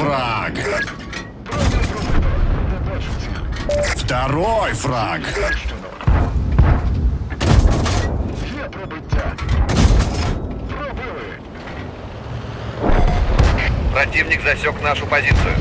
фраг. Второй фраг. Противник засек нашу позицию.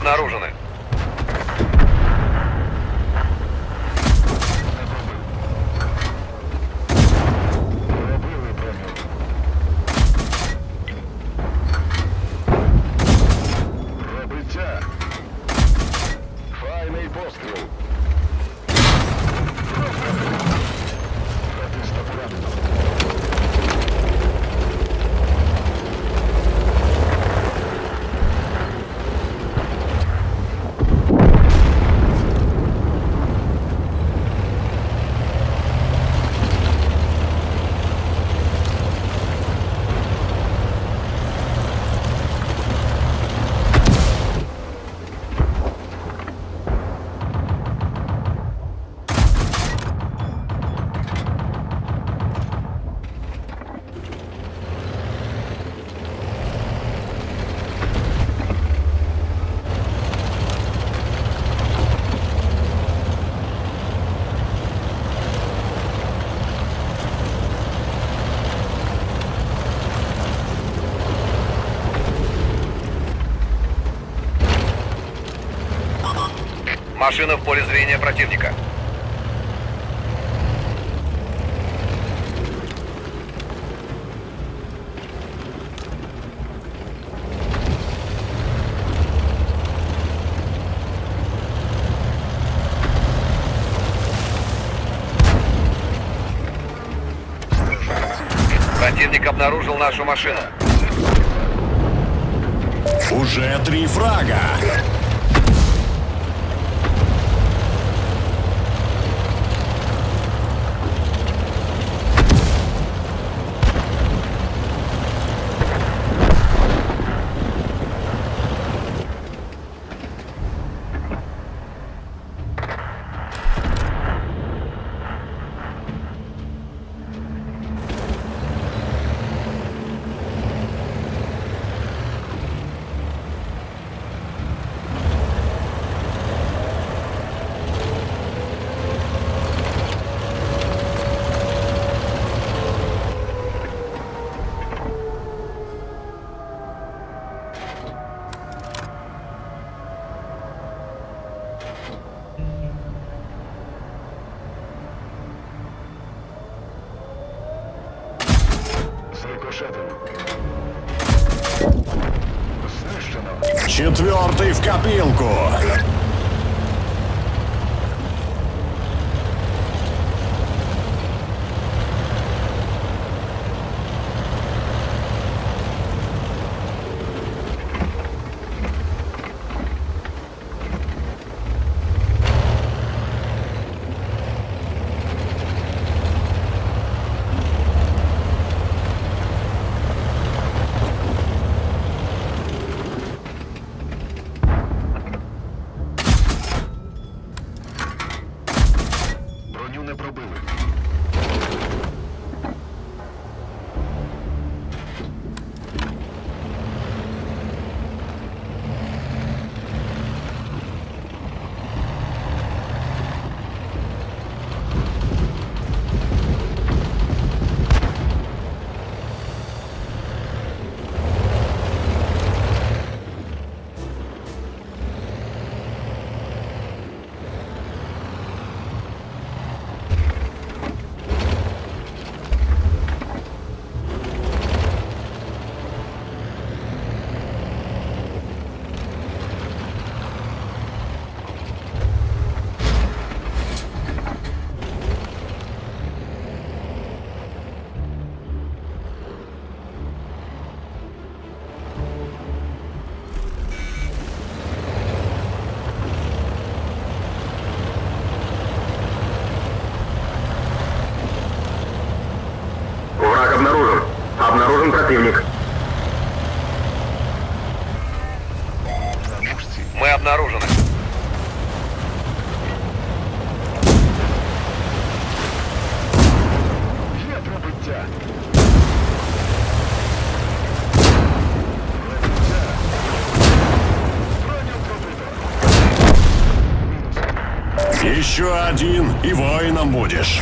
обнаружены. Машина в поле зрения противника. Противник обнаружил нашу машину. Уже три фрага. Четвертый в копилку. Обнаружен противник. На мушці. Мы обнаружены. Є пробиття. Пробиття. Броню пробито. Мінус. Еще один, и воином будешь.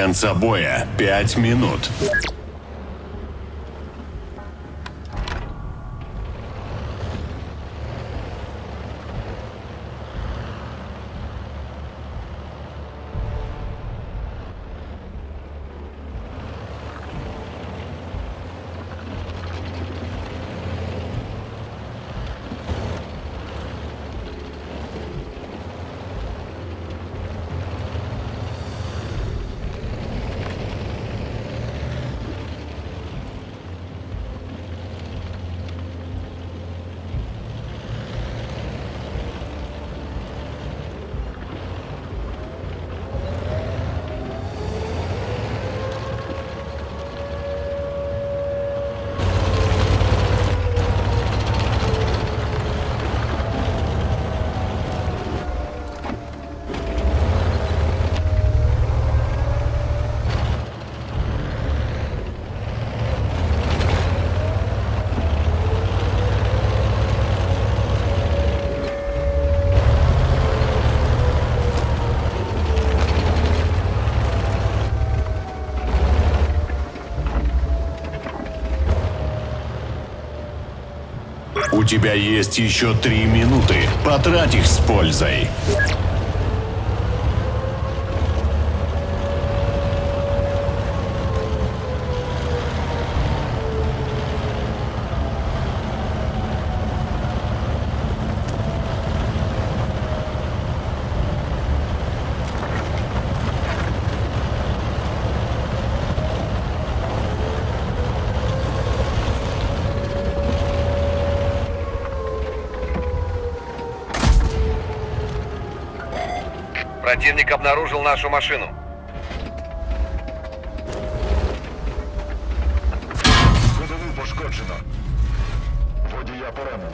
Конца боя пять минут. Тебя есть еще три минуты. Потрать их с пользой. Противник обнаружил нашу машину. Пошкоджено. Водія поранено.